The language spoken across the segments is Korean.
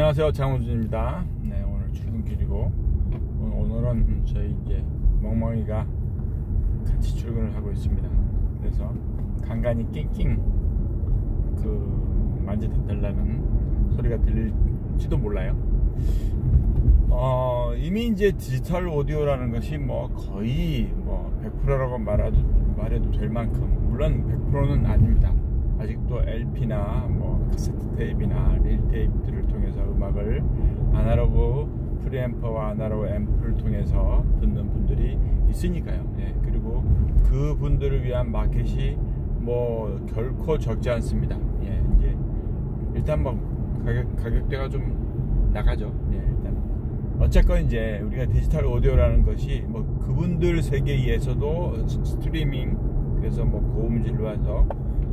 안녕하세요. 장호준입니다. 네 오늘 출근길이고 오늘은 저희 이제 멍멍이가 같이 출근을 하고 있습니다. 그래서 간간히 낑낑 그 만지달라는 소리가 들릴지도 몰라요. 어 이미 이제 디지털 오디오라는 것이 뭐 거의 뭐 100%라고 말해도, 말해도 될 만큼 물론 100%는 아닙니다 아직도 LP나 뭐 카세트 테이프나 릴 테이프들을 통해서 음악을 아날로그 프리앰프와 아날로그 앰프를 통해서 듣는 분들이 있으니까요. 예, 그리고 그 분들을 위한 마켓이 뭐 결코 적지 않습니다. 예, 이제 일단 뭐 가격 가격대가 좀 나가죠. 예, 일단 어쨌건 이제 우리가 디지털 오디오라는 것이 뭐 그분들 세계에서도 스트리밍 그래서 뭐 고음질로 해서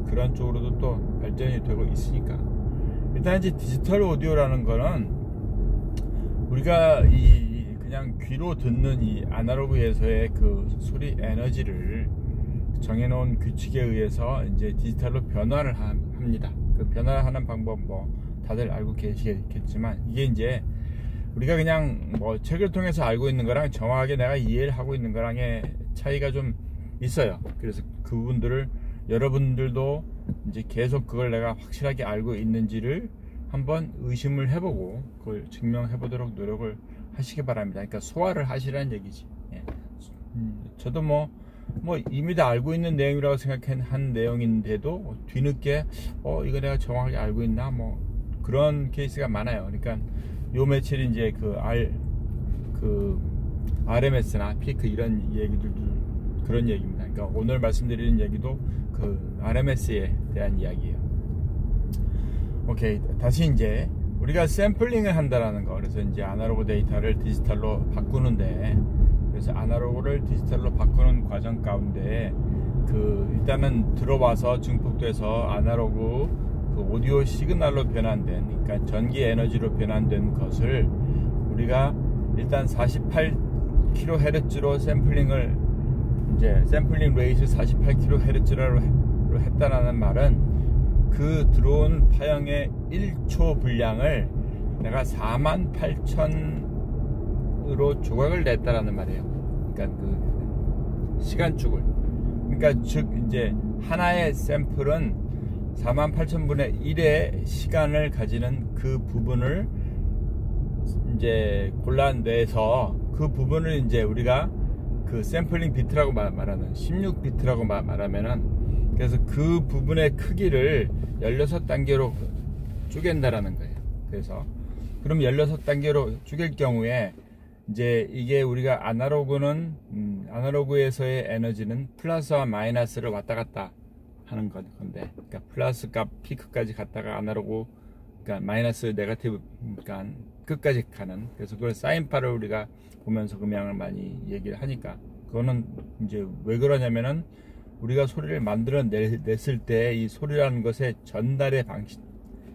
그런 쪽으로도 또 발전이 되고 있으니까 일단 이제 디지털 오디오라는 거는 우리가 이 그냥 귀로 듣는 이 아날로그에서의 그 소리 에너지를 정해놓은 규칙에 의해서 이제 디지털로 변화를 합니다. 그 변화하는 방법 뭐 다들 알고 계시겠지만 이게 이제 우리가 그냥 뭐 책을 통해서 알고 있는 거랑 정확하게 내가 이해를 하고 있는 거랑의 차이가 좀 있어요. 그래서 그분들을 여러분들도 이제 계속 그걸 내가 확실하게 알고 있는지를 한번 의심을 해보고 그걸 증명해 보도록 노력을 하시기 바랍니다. 그러니까 소화를 하시라는 얘기지. 예. 음, 저도 뭐, 뭐 이미 다 알고 있는 내용이라고 생각한 내용인데도 뒤늦게 어 이거 내가 정확하게 알고 있나 뭐 그런 케이스가 많아요. 그러니까 요 며칠 이제 그 R 그 RMS나 피크 이런 얘기들도 그런 얘기입니다. 그러니까 오늘 말씀드리는 얘기도 그 RMS에 대한 이야기예요. 오케이 다시 이제 우리가 샘플링을 한다라는 거 그래서 이제 아날로그 데이터를 디지털로 바꾸는데 그래서 아날로그를 디지털로 바꾸는 과정 가운데 그 일단은 들어와서 증폭돼서 아날로그 그 오디오 시그널로 변환된 그러니까 전기 에너지로 변환된 것을 우리가 일단 48kHz로 샘플링을 이제 sampling rate 48kHz로 했다라는 말은 그 들어온 파형의 1초 분량을 내가 4만 8천으로 조각을 냈다라는 말이에요. 그러니까 그 시간축을. 그러니까 즉 이제 하나의 샘플은 4만 8천분의 1의 시간을 가지는 그 부분을 이제 골라내서 그 부분을 이제 우리가 그 샘플링 비트라고 말하는 16비트라고 말하면은 그래서 그 부분의 크기를 16단계로 쪼갠다라는 거예요. 그래서 그럼 16단계로 쪼갤 경우에 이제 이게 우리가 아날로그는 음, 아날로그에서의 에너지는 플러스와 마이너스를 왔다 갔다 하는 건데 그러니까 플러스 값 피크까지 갔다가 아날로그 그러니까 마이너스 네가티브 그러니까 끝까지 가는. 그래서 그걸 사인파를 우리가 보면서 음향을 많이 얘기를 하니까 그거는 이제 왜 그러냐면은 우리가 소리를 만들어 냈을 때 이 소리라는 것의 전달의 방식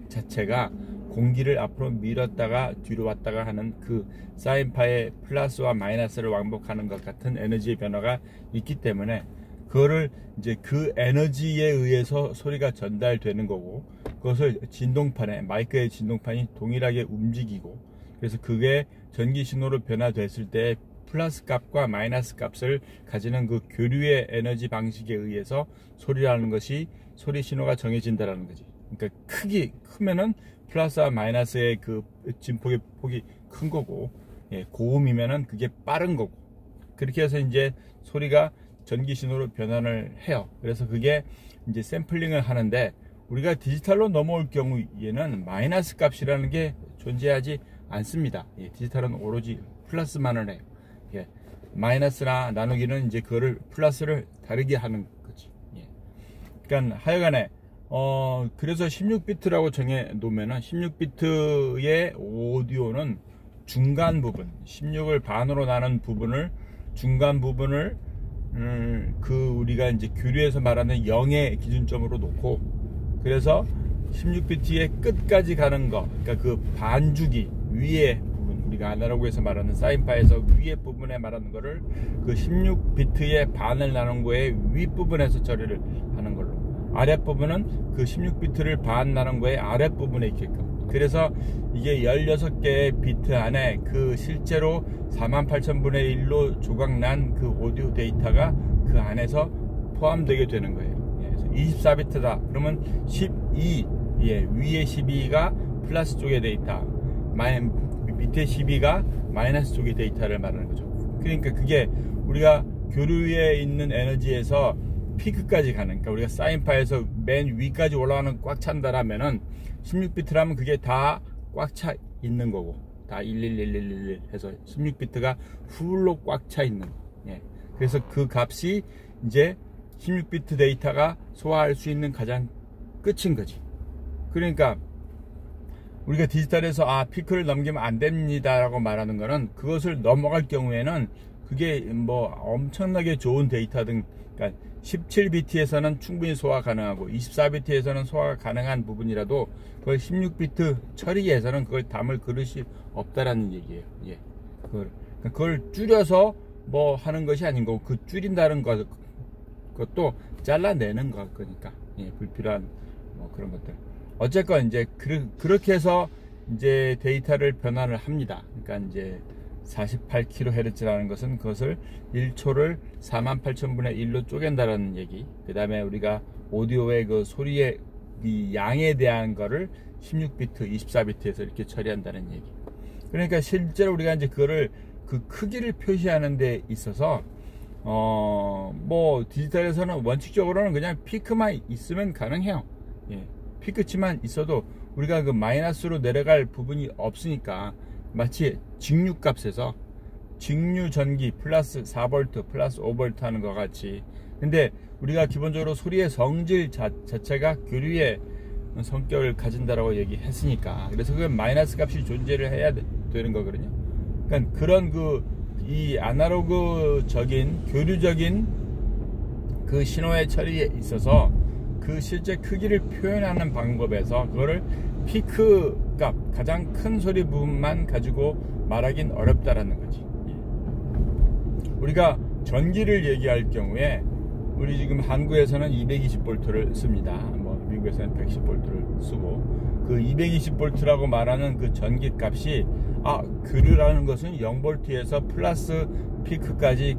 자체가 공기를 앞으로 밀었다가 뒤로 왔다가 하는 그 사인파의 플러스와 마이너스를 왕복하는 것 같은 에너지의 변화가 있기 때문에 그거를 이제 그 에너지에 의해서 소리가 전달되는 거고 그것을 진동판에 마이크의 진동판이 동일하게 움직이고 그래서 그게 전기 신호로 변화됐을 때 플러스 값과 마이너스 값을 가지는 그 교류의 에너지 방식에 의해서 소리라는 것이 소리 신호가 정해진다라는 거지. 그러니까 크기 크면은 플러스와 마이너스의 그 진폭의 폭이 큰 거고 예, 고음이면은 그게 빠른 거고 그렇게 해서 이제 소리가 전기 신호로 변환을 해요. 그래서 그게 이제 샘플링을 하는데 우리가 디지털로 넘어올 경우에는 마이너스 값이라는 게 존재하지 않습니다. 예, 디지털은 오로지 플러스만을 해요. 예, 마이너스나 나누기는 이제 그거를 플러스를 다르게 하는 거지. 예. 그러니까 하여간에 어 그래서 16비트라고 정해 놓으면은 16비트의 오디오는 중간 부분 16을 반으로 나눈 부분을 중간 부분을 음, 그 우리가 이제 교류에서 말하는 0의 기준점으로 놓고 그래서 16비트의 끝까지 가는 거 그러니까 그 반주기 위에 부분 우리가 아날로그에서 말하는 사인파에서 위에 부분에 말하는 거를 그 16비트의 반을 나눈 거에 윗부분에서 처리를 하는 걸로 아랫부분은 그 16비트를 반 나눈 거에 아랫부분에 있게끔 그래서 이게 16개의 비트 안에 그 실제로 48,000분의 1로 조각난 그 오디오 데이터가 그 안에서 포함되게 되는 거예요. 예, 그래서 24비트다. 그러면 12, 예, 위에 12가 플러스 쪽의 데이터, 밑에 12가 마이너스 쪽의 데이터를 말하는 거죠. 그러니까 그게 우리가 교류에 있는 에너지에서 피크까지 가는 그러니까 우리가 사인파에서 맨 위까지 올라가는 꽉 찬다라면은 16비트라면 그게 다 꽉 차 있는 거고 다 11111 해서 16비트가 full로 꽉 차 있는 예. 그래서 그 값이 이제 16비트 데이터가 소화할 수 있는 가장 끝인 거지 그러니까 우리가 디지털에서 아 피크를 넘기면 안 됩니다라고 말하는 거는 그것을 넘어갈 경우에는 그게 뭐 엄청나게 좋은 데이터 등 그러니까 17비트에서는 충분히 소화 가능하고 24비트에서는 소화가 가능한 부분이라도 그걸 16비트 처리해서는 그걸 담을 그릇이 없다라는 얘기예요. 예. 그걸, 그걸 줄여서 뭐 하는 것이 아닌 거고 그 줄인다는 것, 것도 잘라내는 것 거니까 예, 불필요한 뭐 그런 것들. 어쨌건 이제 그, 그렇게 해서 이제 데이터를 변환을 합니다. 그러니까 이제 48kHz라는 것은 그것을 1초를 48,000분의 1로 쪼갠다는 얘기. 그 다음에 우리가 오디오의 그 소리의 이 양에 대한 거를 16비트, 24비트에서 이렇게 처리한다는 얘기. 그러니까 실제로 우리가 이제 그거를 그 크기를 표시하는 데 있어서 어, 뭐 디지털에서는 원칙적으로는 그냥 피크만 있으면 가능해요. 예. 피크치만 있어도 우리가 그 마이너스로 내려갈 부분이 없으니까 마치 직류 값에서 직류 전기 플러스 4V 플러스 5V 하는 것 같이 근데 우리가 기본적으로 소리의 성질 자, 체가 교류의 성격을 가진다라고 얘기했으니까 그래서 그 마이너스 값이 존재를 해야 되 는 거거든요 그러니까 그런 그 이 아날로그적인 교류적인 그 신호의 처리에 있어서 그 실제 크기를 표현하는 방법에서 그거를 피크 값 가장 큰 소리 부분만 가지고 말하긴 어렵다라는 거지. 우리가 전기를 얘기할 경우에 우리 지금 한국에서는 220V를 씁니다. 뭐 미국에서는 110V를 쓰고 그 220V라고 말하는 그 전기 값이 아 그르라는 것은 0V에서 플러스 피크까지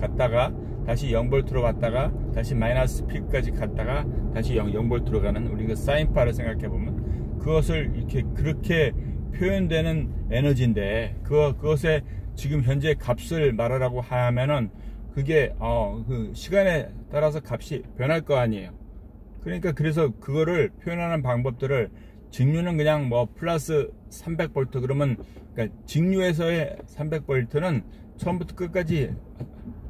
갔다가 다시 0V로 갔다가 다시 마이너스 피크까지 갔다가 다시 0, 0V로 가는 우리 그 사인파를 생각해 보면 그것을 이렇게 그렇게 표현되는 에너지인데 그 그것에 지금 현재 값을 말하라고 하면은 그게 어 그 시간에 따라서 값이 변할 거 아니에요. 그러니까 그래서 그거를 표현하는 방법들을 직류는 그냥 뭐 플러스 300V 그러면 그러니까 직류에서의 300V는 처음부터 끝까지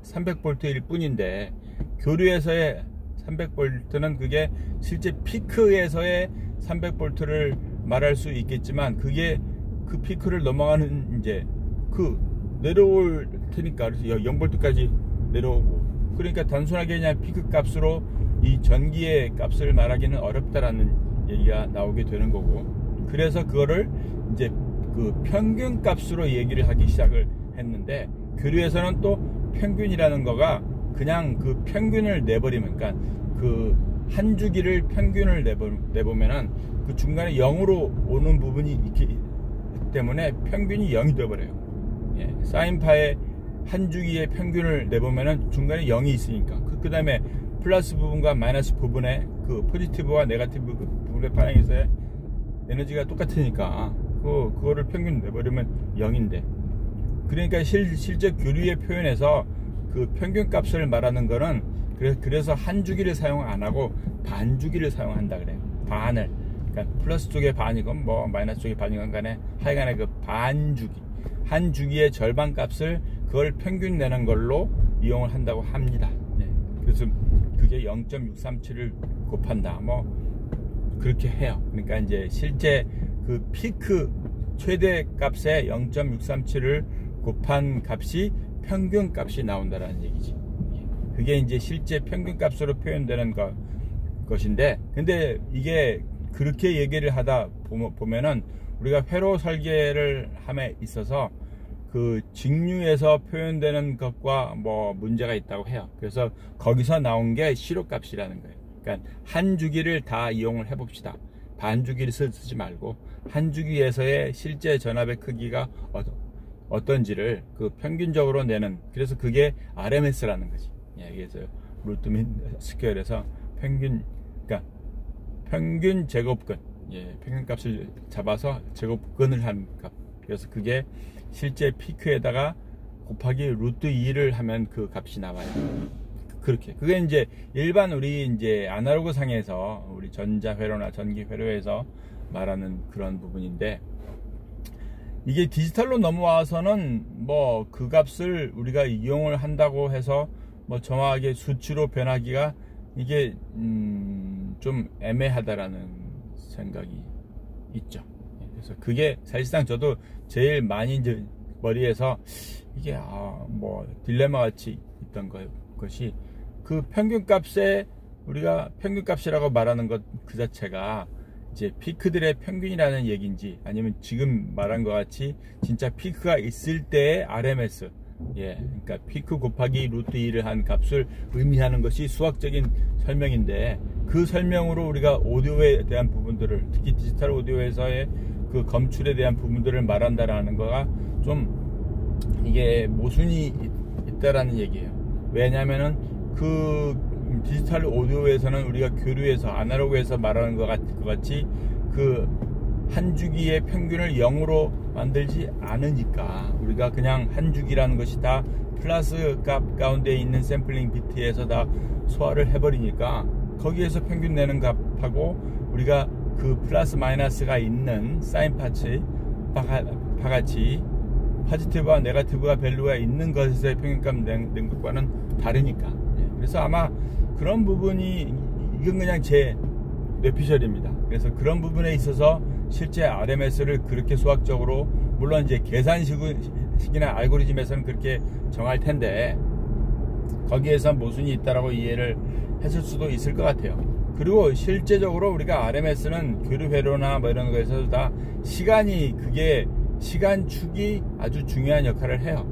300V일 뿐인데 교류에서의 300V는 그게 실제 피크에서의 300V를 말할 수 있겠지만 그게 그 피크를 넘어가는 이제 그 내려올 테니까 그래서 0V까지 내려오고. 그러니까 단순하게 그냥 피크 값으로 이 전기의 값을 말하기는 어렵다라는 얘기가 나오게 되는 거고 그래서 그거를 이제 그 평균 값으로 얘기를 하기 시작을 했는데 교류에서는 또 평균이라는 거가 그냥 그 평균을 내버리면 그러니까 그 한 주기를 평균을 내보, 내보면은 그 중간에 0으로 오는 부분이 있기 때문에 평균이 0이 되어버려요. 예, 사인파의 한 주기의 평균을 내보면은 중간에 0이 있으니까 그, 그 다음에 플러스 부분과 마이너스 부분의 그 포지티브와 네가티브 부분의 반응에서의 에너지가 똑같으니까 그, 그거를 평균 내버리면 0인데 그러니까 실, 실제 교류의 표현에서 그 평균 값을 말하는 거는 그래서 한 주기를 사용 안 하고 반 주기를 사용한다 그래요. 반을. 그러니까 플러스 쪽에 반이건 뭐 마이너스 쪽에 반이건 간에 하여간에 그 반 주기. 한 주기의 절반 값을 그걸 평균 내는 걸로 이용을 한다고 합니다. 네. 그래서 그게 0.637을 곱한다. 뭐 그렇게 해요. 그러니까 이제 실제 그 피크 최대 값에 0.637을 곱한 값이 평균 값이 나온다라는 얘기지. 그게 이제 실제 평균 값으로 표현되는 것, 것인데 근데 이게 그렇게 얘기를 하다 보면은 우리가 회로 설계를 함에 있어서 그 직류에서 표현되는 것과 뭐 문제가 있다고 해요. 그래서 거기서 나온 게 시로 값이라는 거예요. 그러니까 한 주기를 다 이용을 해봅시다. 반 주기를 쓰지 말고 한 주기에서의 실제 전압의 크기가 어떤지를 그 평균적으로 내는 그래서 그게 RMS라는 거지. 예, 그래서 루트민 스퀘어에서 평균 그러니까 평균 제곱근 예, 평균값을 잡아서 제곱근을 한 값. 그래서 그게 실제 피크에다가 곱하기 루트 2를 하면 그 값이 나와요. 그렇게. 그게 이제 일반 우리 이제 아날로그 상에서 우리 전자 회로나 전기 회로에서 말하는 그런 부분인데 이게 디지털로 넘어와서는 뭐 그 값을 우리가 이용을 한다고 해서 뭐 정확하게 수치로 변하기가 이게 음 좀 애매하다라는 생각이 있죠. 그래서 그게 사실상 저도 제일 많이 이제 머리에서 이게 아 뭐 딜레마 같이 있던 것, 것이 그 평균값에 우리가 평균값이라고 말하는 것 그 자체가 이제 피크들의 평균이라는 얘기인지 아니면 지금 말한 것 같이 진짜 피크가 있을 때의 RMS 예, 그러니까 피크 곱하기 루트 2를 한 값을 의미하는 것이 수학적인 설명인데 그 설명으로 우리가 오디오에 대한 부분들을 특히 디지털 오디오에서의 그 검출에 대한 부분들을 말한다라는 거가 좀 이게 모순이 있다라는 얘기예요. 왜냐하면은 그 디지털 오디오에서는 우리가 교류에서 아날로그에서 말하는 것 같이 그 한 주기의 평균을 0으로 만들지 않으니까 우리가 그냥 한 주기라는 것이 다 플러스 값 가운데 있는 샘플링 비트에서 다 소화를 해버리니까 거기에서 평균 내는 값하고 우리가 그 플러스 마이너스가 있는 사인 파츠 파같이 positive와 negative와 value가 있는 것에서의 평균값 낸, 낸 것과는 다르니까 그래서 아마 그런 부분이 이건 그냥 제 뇌피셜입니다. 그래서 그런 부분에 있어서 실제 RMS를 그렇게 수학적으로 물론 이제 계산식이나 알고리즘에서는 그렇게 정할 텐데 거기에서 모순이 있다라고 이해를 했을 수도 있을 것 같아요. 그리고 실제적으로 우리가 RMS는 교류 회로나 뭐 이런 거에서 다 시간이 그게 시간 축이 아주 중요한 역할을 해요.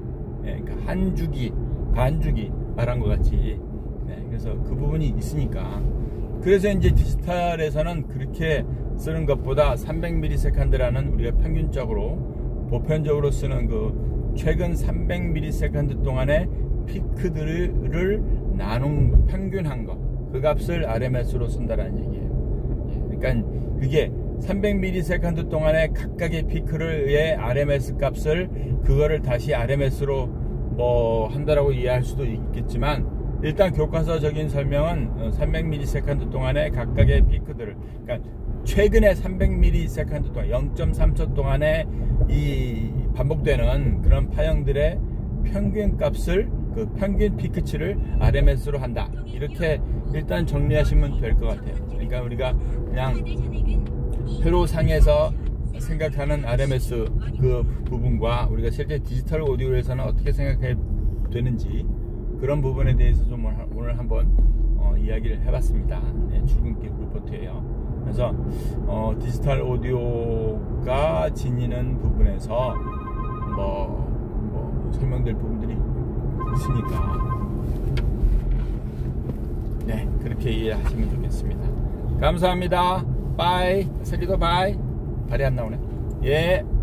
예, 그러니까 한 주기, 반 주기 말한 것 같이 그래서 그 부분이 있으니까 그래서 이제 디지털에서는 그렇게 쓰는 것보다 300ms라는 우리가 평균적으로 보편적으로 쓰는 그 최근 300ms 동안의 피크들을 나눈 평균한 거그 값을 RMS로 쓴다라는 얘기예요. 예, 그러니까 그게 300ms 동안의 각각의 피크를의 RMS 값을 그거를 다시 RMS로 뭐 한다라고 이해할 수도 있겠지만 일단 교과서적인 설명은 300ms 어, 동안의 각각의 피크들을 그러니까 최근에 300ms 동안 0.3초 동안에 이 반복되는 그런 파형들의 평균 값을 그 평균 피크치를 RMS로 한다. 이렇게 일단 정리하시면 될 것 같아요. 그러니까 우리가 그냥 회로상에서 생각하는 RMS 그 부분과 우리가 실제 디지털 오디오에서는 어떻게 생각해 되는지 그런 부분에 대해서 좀 오늘 한번 어, 이야기를 해봤습니다. 네, 출근길 리포트예요. 그래서 어, 디지털 오디오가 지니는 부분에서 뭐, 뭐 설명될 부분들이 있으니까 네 그렇게 이해하시면 좋겠습니다. 감사합니다. 바이 세리도 바이 발이 안 나오네. 예.